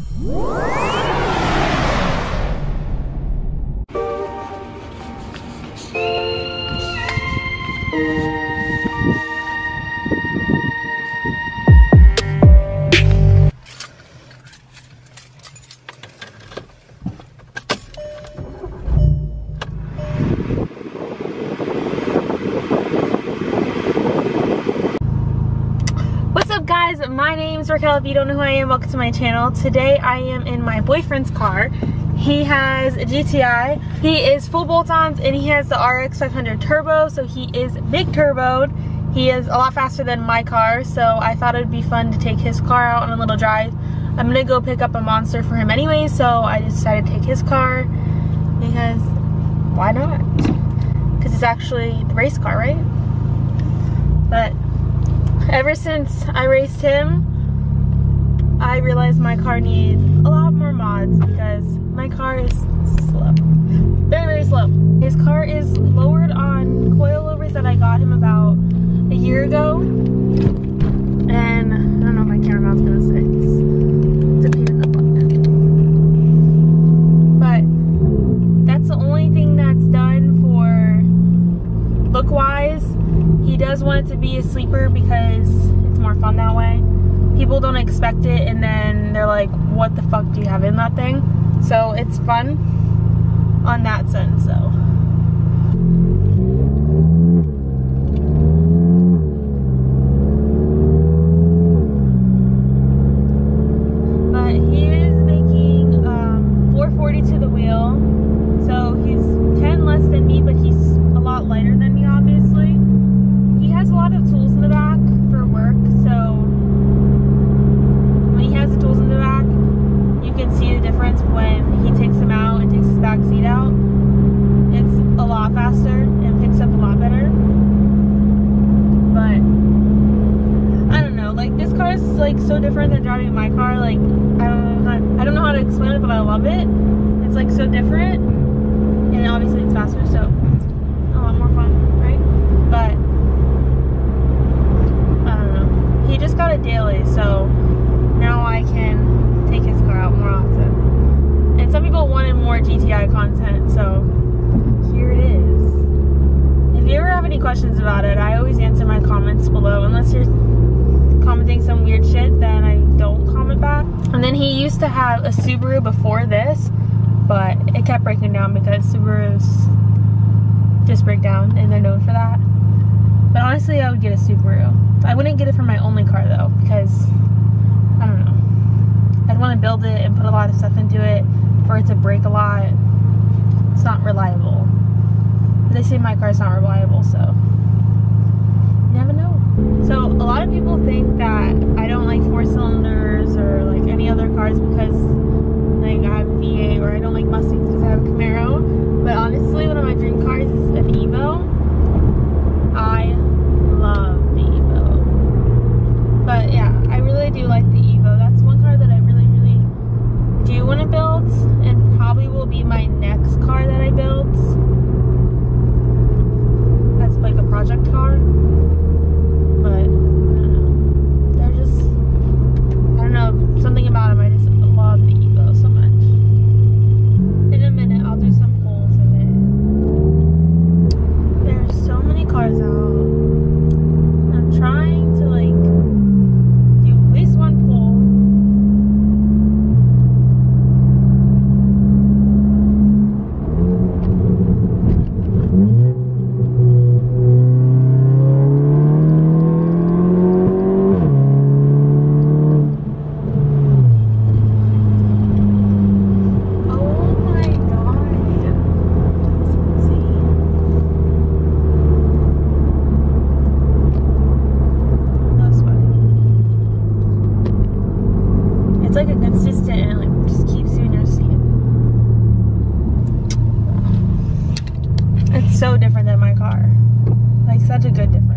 What's up name is Raquel. If you don't know who I am, welcome to my channel. Today I am in my boyfriend's car. He has a GTI. He is full bolt-ons and he has the RX 500 turbo, so he is big turboed. He is a lot faster than my car, so I thought it would be fun to take his car out on a little drive. I'm gonna go pick up a monster for him anyway, so I decided to take his car because why not? Because it's actually the race car, right? But ever since I raced him, I realized my car needs a lot more mods because my car is slow. Very, very slow. His car is lowered on coilovers that I got him about a year ago. And I don't know if my camera mount's gonna say. It's, it's a pain in the butt. But that's the only thing that's done for look-wise. He does want it to be a sleeper because it's more fun that way. People don't expect it and then they're like, what the fuck do you have in that thing? So it's fun on that sense though. But he is making um, 440 to the wheel. So he's 10 less than me, but he's a lot lighter than me, obviously. He has a lot of tools in the back for work, so when he has the tools in the back, you can see the difference when he takes them out and takes his back seat out. It's a lot faster and picks up a lot better. But I don't know, like this car is like so different than driving my car. Like I don't know how, I don't know how to explain it, but I love it. It's like so different, and obviously it's faster, so it's a lot more fun, right? But I don't know. He just got a daily, so now I can take his car out more often. And some people wanted more GTI content, so here it is. If you ever have any questions about it, I always answer my comments below, unless you're commenting some weird shit, then I don't comment back. And then he used to have a Subaru before this, but it kept breaking down because Subarus just break down and they're known for that. But honestly, I would get a Subaru. I wouldn't get it for my only car though, because I don't know. I'd want to build it and put a lot of stuff into it for it to break a lot. It's not reliable. They say my car's not reliable, so you never know. So a lot of people think that I don't like four cylinders or like any other cars because like I have a V8 or I don't like Mustangs because I have a Camaro. But honestly, one of my dream cars is an Evo. I love the Evo. But yeah, I really do like the Evo. That's one car that I really, really do want to build and probably will be my next car that I build. That's like a project car. But I don't know. They're just I don't know, something about them. I just love the Evo so much. In a minute, I'll do some pulls of it. There's so many cars out. I'm trying to like do at least one pull. Oh my god. That's insane. That's funny. It's like a consistent and it like just keeps you in your seat. It's so different than my car. Like such a good different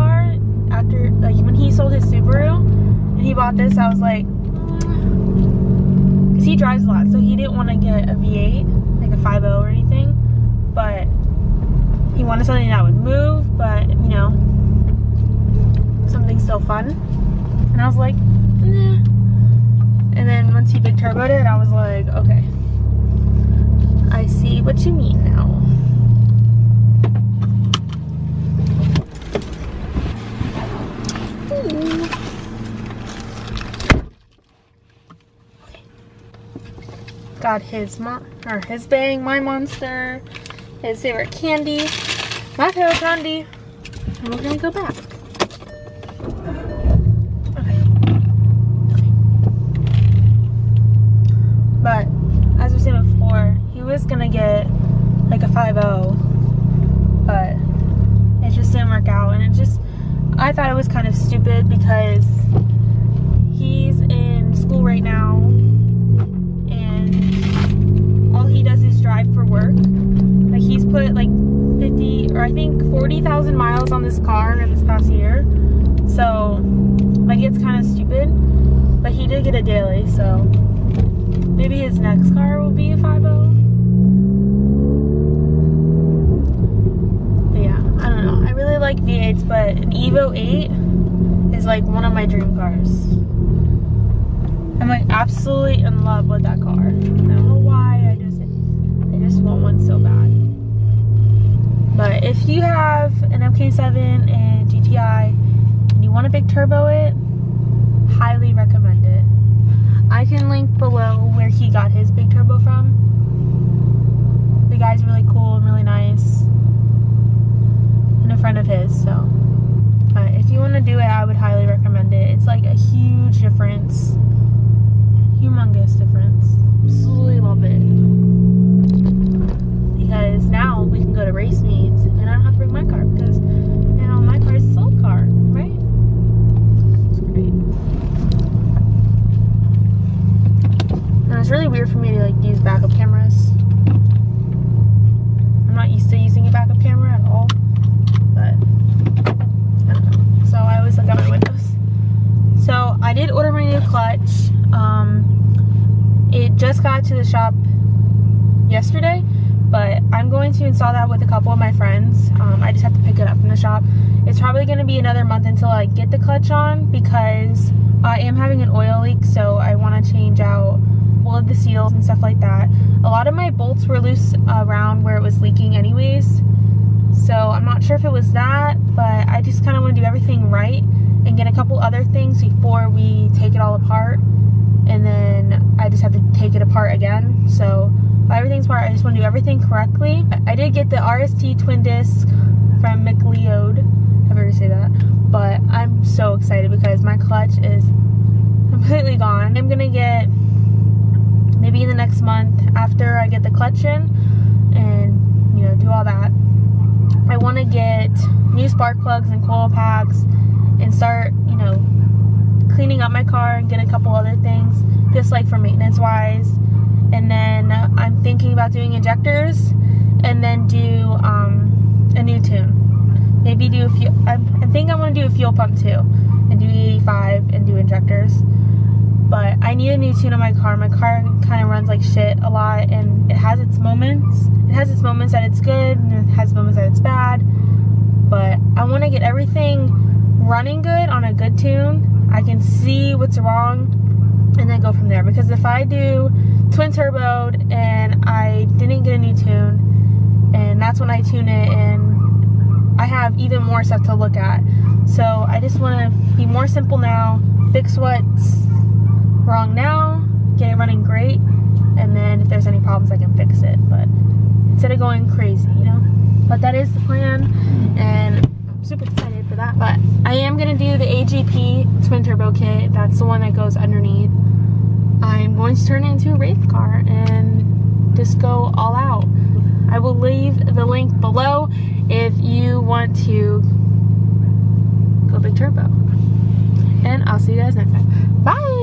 car after like when he sold his Subaru and he bought this, I was like, mm. cause he drives a lot, so he didn't want to get a V8 like a 5.0 or anything, but he wanted something that would move, but you know, something still fun. And I was like, nah. And then once he big turboed it, I was like, okay, I see what you mean now. Got his mo or his bang, my monster, his favorite candy, my favorite candy, and we're gonna go back. But as we said before, he was gonna get like a 5-0, but it just didn't work out, and it just I thought it was kind of stupid because put like 50 or I think 40,000 miles on this car in this past year. So like it's kind of stupid. But he did get a daily, so maybe his next car will be a 5 But yeah, I don't know. I really like V8s, but an Evo 8 is like one of my dream cars. I'm like absolutely in love with that car. I don't know why I just want one so bad. But if you have an MK7 and GTI and you want a big turbo it, highly recommend it. I can link below where he got his big turbo from. The guy's really cool and really nice. And a friend of his, so. But if you want to do it, I would highly recommend it. It's like a huge difference. Humongous difference. Absolutely love it because now we can go to race meets and I don't have to bring my car because now my car is a sold car, right? It's great. And it's really weird for me to like use backup cameras. I'm not used to using a backup camera at all, but I don't know. So I always look out my windows. So I did order my new clutch. Um, got to the shop yesterday but I'm going to install that with a couple of my friends. Um, I just have to pick it up from the shop. It's probably going to be another month until I get the clutch on because I am having an oil leak, so I want to change out all of the seals and stuff like that. A lot of my bolts were loose around where it was leaking anyways, so I'm not sure if it was that, but I just kind of want to do everything right and get a couple other things before we take it all apart, and then I just have to take it apart again, so everything's part. I just want to do everything correctly. I did get the RST twin disc from McLeod. I've ever say that. But I'm so excited because my clutch is completely gone. I'm gonna get maybe in the next month after I get the clutch in and you know do all that. I want to get new spark plugs and coil packs and start you know up my car and get a couple other things just like for maintenance wise and then I'm thinking about doing injectors and then do um, a new tune. Maybe do a few, I, I think I want to do a fuel pump too and do 85 and do injectors. But I need a new tune on my car. My car kind of runs like shit a lot and it has its moments. It has its moments that it's good and it has moments that it's bad. But I want to get everything running good on a good tune. I can see what's wrong and then go from there. Because if I do twin turboed and I didn't get a new tune, and that's when I tune it, and I have even more stuff to look at. So I just want to be more simple now, fix what's wrong now, get it running great, and then if there's any problems, I can fix it. But instead of going crazy, you know. But that is the plan, and I'm super excited for that. But I am gonna do the AGP twin turbo kit. That's the one that goes underneath. I'm going to turn it into a race car and just go all out. I will leave the link below if you want to go big turbo. And I'll see you guys next time. Bye!